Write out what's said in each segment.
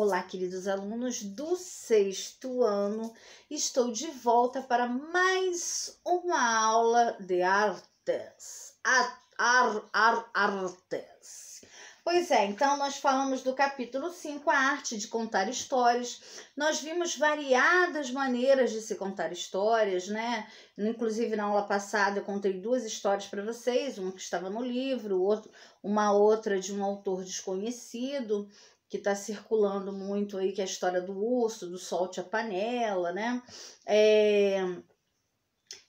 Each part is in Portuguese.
Olá, queridos alunos do sexto ano. Estou de volta para mais uma aula de artes. Ar, ar, ar, artes. Pois é, então nós falamos do capítulo 5, a arte de contar histórias. Nós vimos variadas maneiras de se contar histórias, né? Inclusive na aula passada eu contei duas histórias para vocês, uma que estava no livro, outro, uma outra de um autor desconhecido que está circulando muito aí, que é a história do urso, do solte a panela, né? É...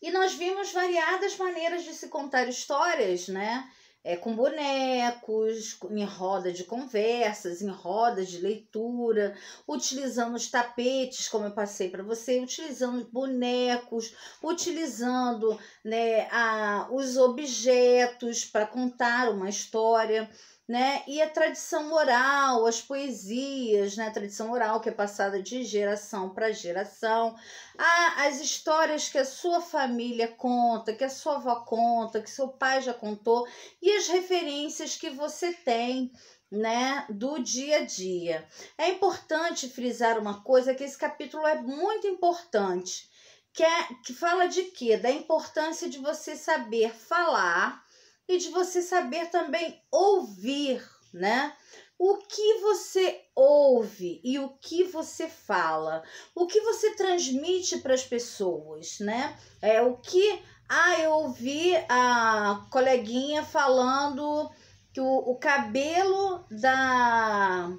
E nós vimos variadas maneiras de se contar histórias, né? É, com bonecos, em roda de conversas, em rodas de leitura, utilizando os tapetes, como eu passei para você, utilizando bonecos, utilizando né, a, os objetos para contar uma história né? E a tradição oral, as poesias, né? A tradição oral que é passada de geração para geração, ah, as histórias que a sua família conta, que a sua avó conta, que seu pai já contou e as referências que você tem, né, do dia a dia. É importante frisar uma coisa que esse capítulo é muito importante, que é que fala de quê? Da importância de você saber falar e de você saber também ouvir, né? O que você ouve e o que você fala, o que você transmite para as pessoas, né? É o que ah, eu ouvi a coleguinha falando que o, o cabelo da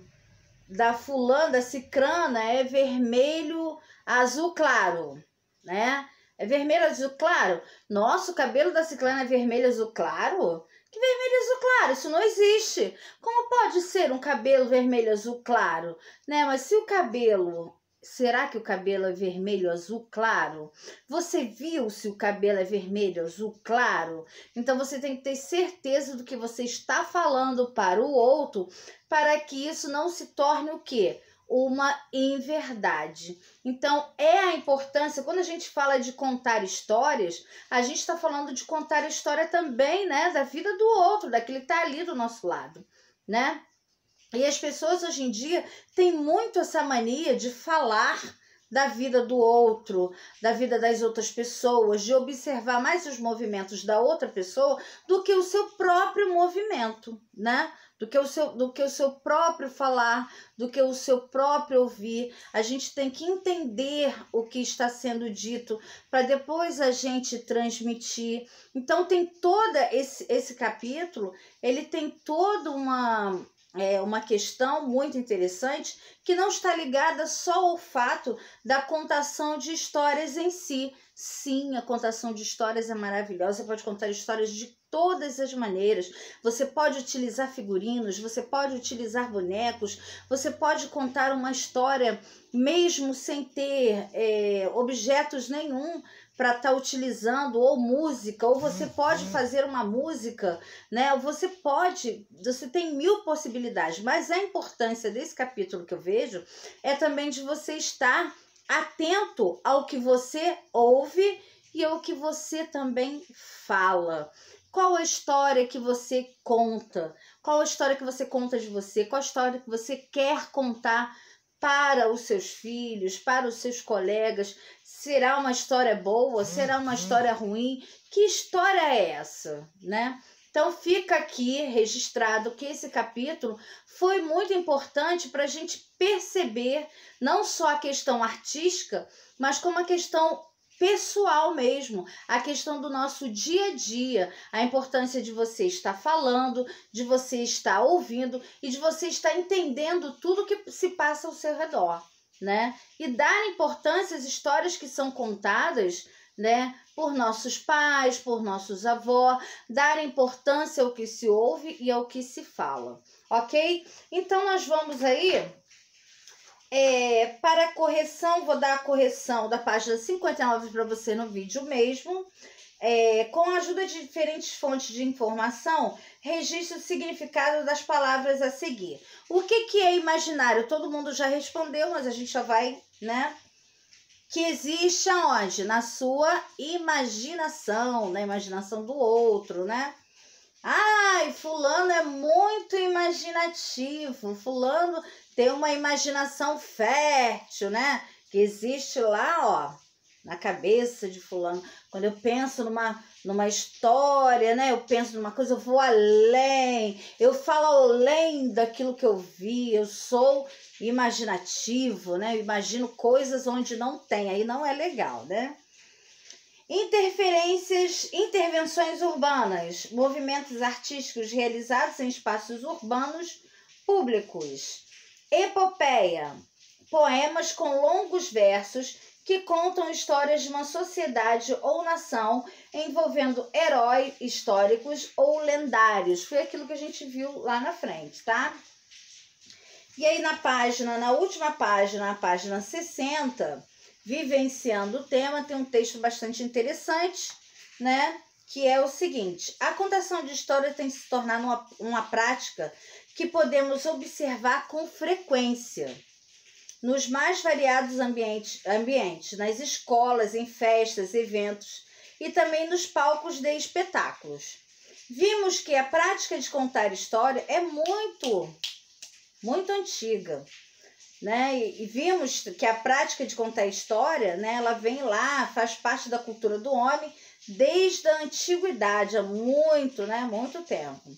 da fulana, da cicrana é vermelho, azul claro, né? É vermelho azul claro? Nossa, o cabelo da ciclana é vermelho azul claro? Que vermelho azul claro? Isso não existe. Como pode ser um cabelo vermelho azul claro? Né? Mas se o cabelo Será que o cabelo é vermelho azul claro? Você viu se o cabelo é vermelho azul claro? Então você tem que ter certeza do que você está falando para o outro para que isso não se torne o quê? Uma inverdade. Então, é a importância, quando a gente fala de contar histórias, a gente está falando de contar a história também, né, da vida do outro, daquele que está ali do nosso lado, né? E as pessoas hoje em dia têm muito essa mania de falar da vida do outro, da vida das outras pessoas, de observar mais os movimentos da outra pessoa do que o seu próprio movimento, né? Do que o seu, do que o seu próprio falar, do que o seu próprio ouvir. A gente tem que entender o que está sendo dito para depois a gente transmitir. Então tem toda esse esse capítulo, ele tem toda uma é uma questão muito interessante que não está ligada só ao fato da contação de histórias em si. Sim, a contação de histórias é maravilhosa. Você pode contar histórias de todas as maneiras. Você pode utilizar figurinos, você pode utilizar bonecos, você pode contar uma história mesmo sem ter é, objetos nenhum para estar tá utilizando ou música, ou você pode uhum. fazer uma música, né? Você pode, você tem mil possibilidades, mas a importância desse capítulo que eu vejo é também de você estar atento ao que você ouve e ao que você também fala. Qual a história que você conta? Qual a história que você conta de você? Qual a história que você quer contar para os seus filhos, para os seus colegas? Será uma história boa? Será uma história ruim? Que história é essa, né? Então fica aqui registrado que esse capítulo foi muito importante para a gente perceber não só a questão artística, mas como a questão pessoal mesmo, a questão do nosso dia a dia, a importância de você estar falando, de você estar ouvindo e de você estar entendendo tudo que se passa ao seu redor né? E dar importância às histórias que são contadas, né? Por nossos pais, por nossos avós, dar importância ao que se ouve e ao que se fala, ok? Então, nós vamos aí é, para a correção, vou dar a correção da página 59 para você no vídeo mesmo. É, com a ajuda de diferentes fontes de informação, registre o significado das palavras a seguir. O que, que é imaginário? Todo mundo já respondeu, mas a gente já vai, né? Que existe aonde? Na sua imaginação, na imaginação do outro, né? Ai, fulano é muito imaginativo, fulano tem uma imaginação fértil, né? Que existe lá, ó, na cabeça de fulano. Quando eu penso numa, numa história, né? Eu penso numa coisa, eu vou além, eu falo além daquilo que eu vi, eu sou imaginativo, né? Eu imagino coisas onde não tem, aí não é legal, né? Interferências, intervenções urbanas, movimentos artísticos realizados em espaços urbanos públicos. Epopeia, poemas com longos versos que contam histórias de uma sociedade ou nação envolvendo heróis históricos ou lendários. Foi aquilo que a gente viu lá na frente, tá? E aí na página, na última página, a página 60, vivenciando o tema, tem um texto bastante interessante, né? Que é o seguinte: a contação de história tem se tornado uma, uma prática que podemos observar com frequência nos mais variados ambientes, ambientes, nas escolas, em festas, eventos e também nos palcos de espetáculos. Vimos que a prática de contar história é muito, muito antiga né? E, e, vimos que a prática de contar história, né, ela vem lá, faz parte da cultura do homem desde a antiguidade, há muito, né, muito tempo.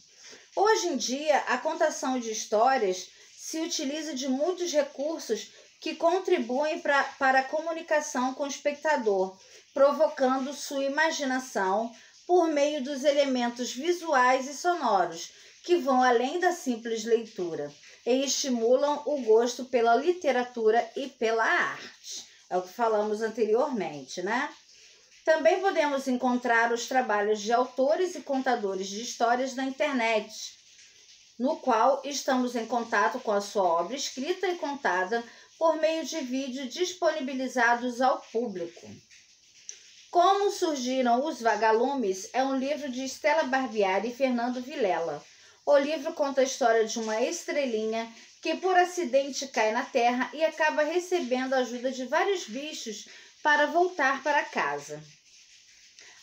Hoje em dia, a contação de histórias se utiliza de muitos recursos que contribuem pra, para a comunicação com o espectador, provocando sua imaginação por meio dos elementos visuais e sonoros, que vão além da simples leitura e estimulam o gosto pela literatura e pela arte. É o que falamos anteriormente, né? Também podemos encontrar os trabalhos de autores e contadores de histórias na internet, no qual estamos em contato com a sua obra escrita e contada por meio de vídeos disponibilizados ao público. Como surgiram os vagalumes é um livro de Stella Barbieri e Fernando Vilela o livro conta a história de uma estrelinha que por acidente cai na terra e acaba recebendo a ajuda de vários bichos para voltar para casa.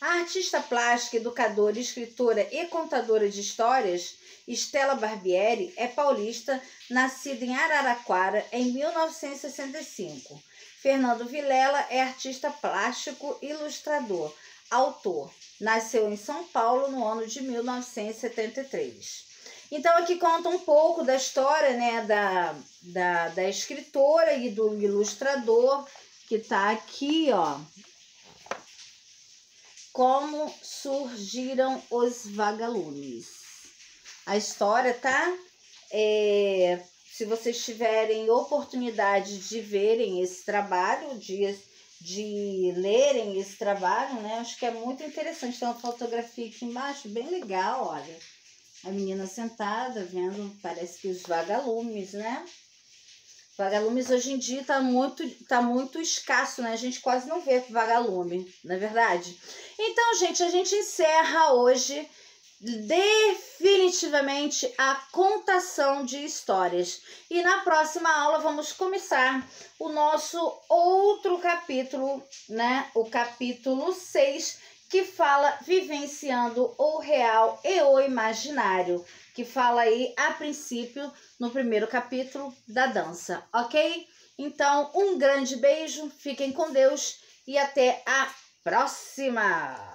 A artista plástica, educadora, escritora e contadora de histórias, Stella Barbieri, é paulista, nascida em Araraquara em 1965. Fernando Vilela é artista plástico, ilustrador, autor. Nasceu em São Paulo no ano de 1973. Então aqui conta um pouco da história né, da, da, da escritora e do ilustrador que está aqui, ó. Como surgiram os vagalumes. A história, tá? É, se vocês tiverem oportunidade de verem esse trabalho, de, de lerem esse trabalho, né? Acho que é muito interessante. Tem uma fotografia aqui embaixo, bem legal, olha a menina sentada, vendo, parece que os vagalumes, né? Vagalumes hoje em dia tá muito, tá muito escasso, né? A gente quase não vê vagalume, não é verdade? Então, gente, a gente encerra hoje definitivamente a contação de histórias. E na próxima aula vamos começar o nosso outro capítulo, né? O capítulo 6, que fala vivenciando o real e o imaginário, que fala aí a princípio no primeiro capítulo da dança, ok? Então, um grande beijo, fiquem com Deus e até a próxima!